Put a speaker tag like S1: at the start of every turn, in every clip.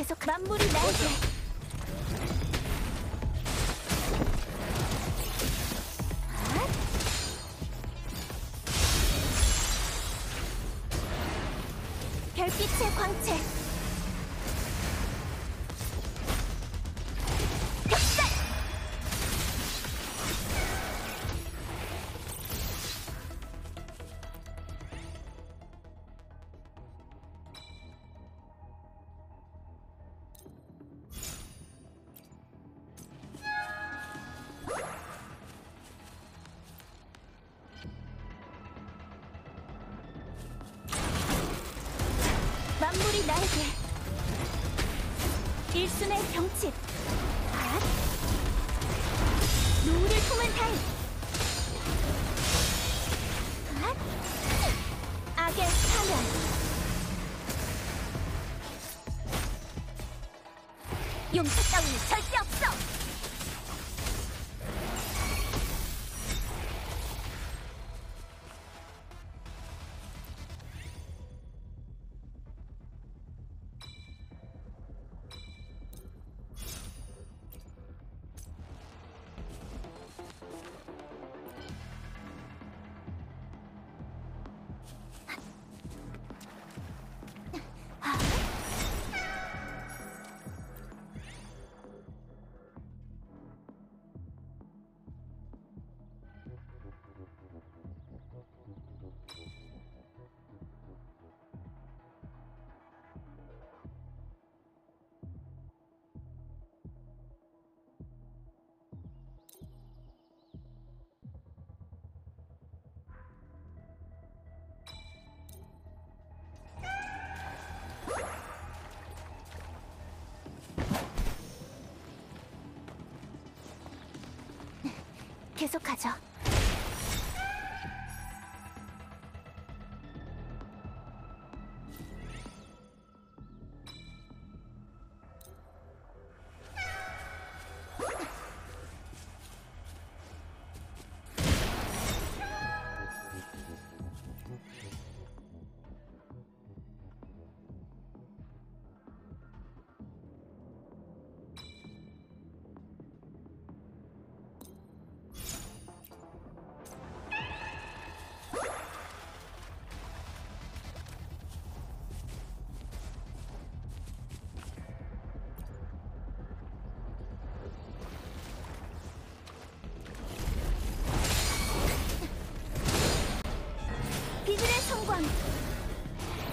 S1: 계속 만물이 날개 별빛의 광채 만물이 날개 일순의 경칩 앗 노을을 품은 달 앗! 악의 파멸 용서 따위는 절대 없어 계속하죠.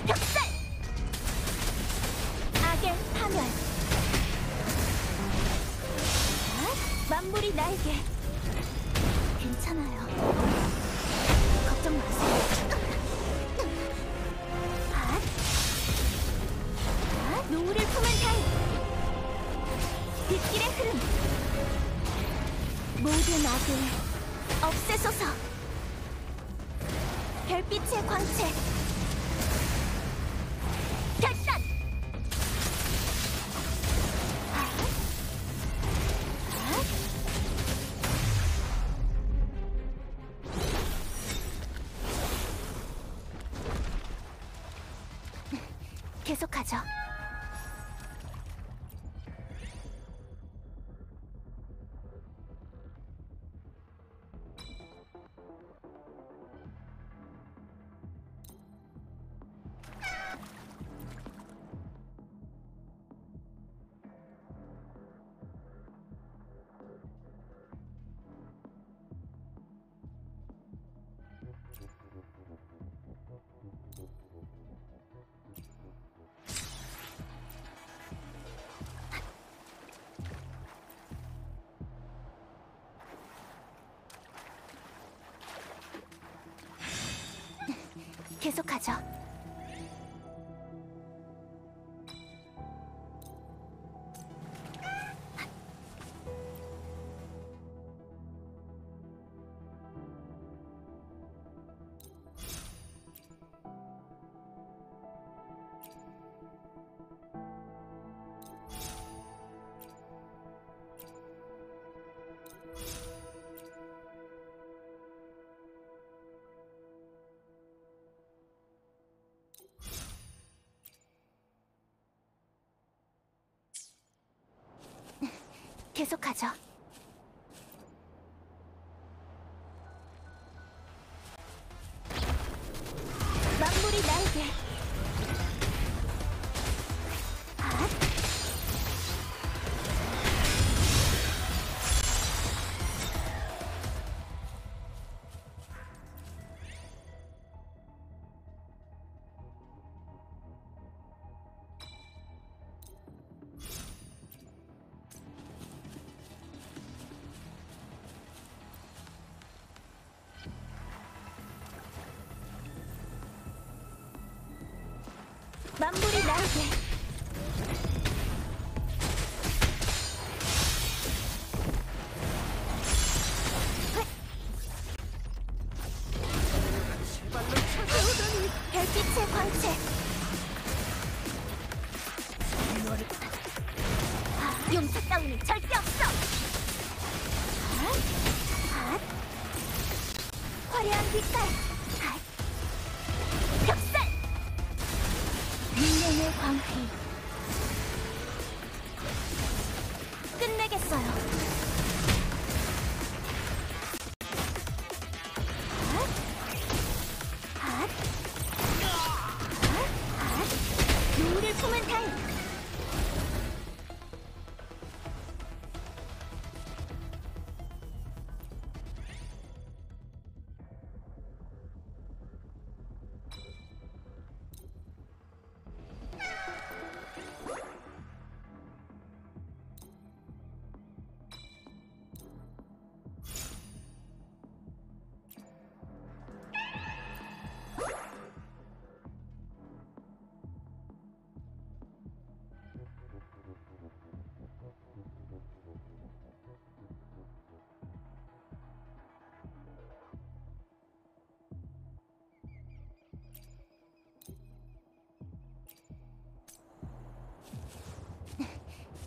S1: 벽살 악의 파멸. 아, 만물이 괜 계속하죠. 계속하죠. 守りなんて grumpy.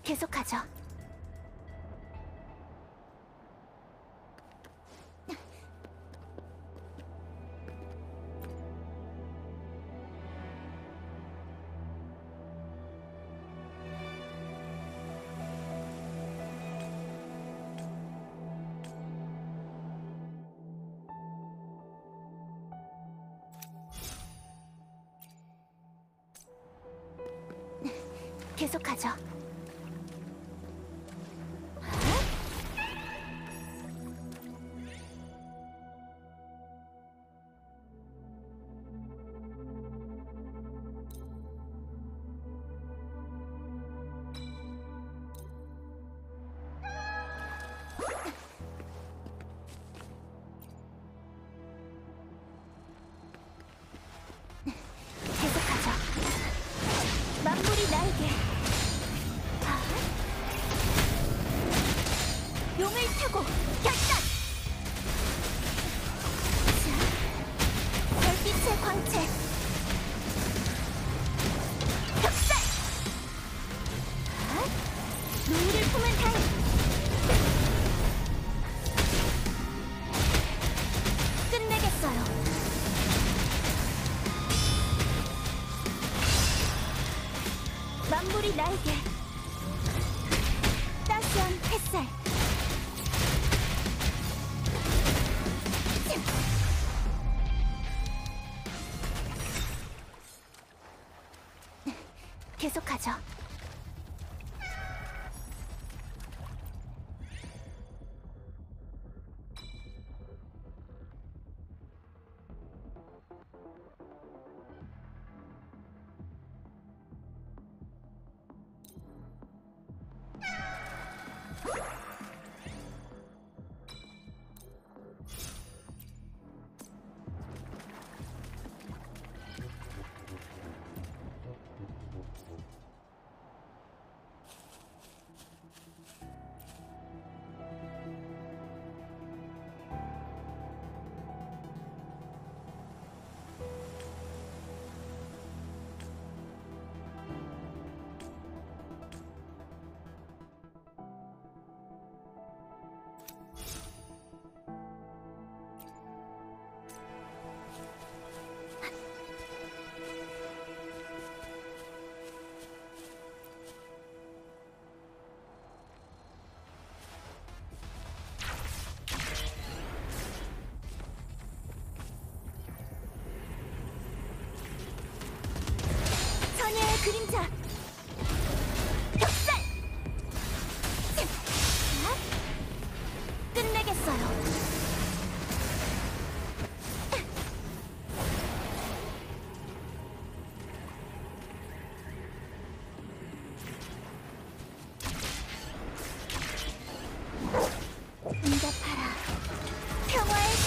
S1: 계속하죠. 계속하죠.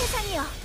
S1: さんよ。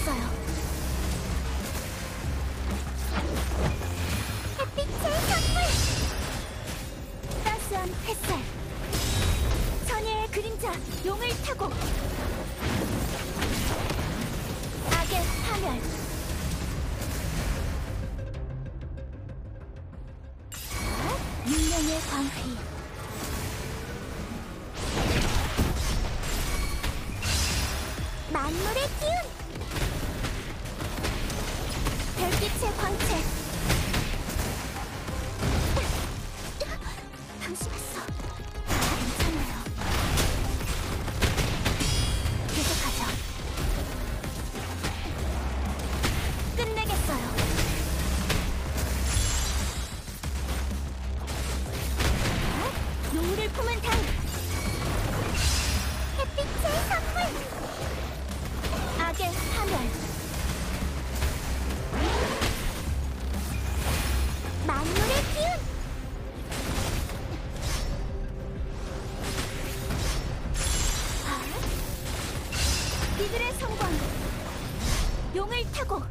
S1: 있어요. 햇빛의 선물! 따스한 햇살. 선예의 그림자, 용을 타고! 악의 파멸! 子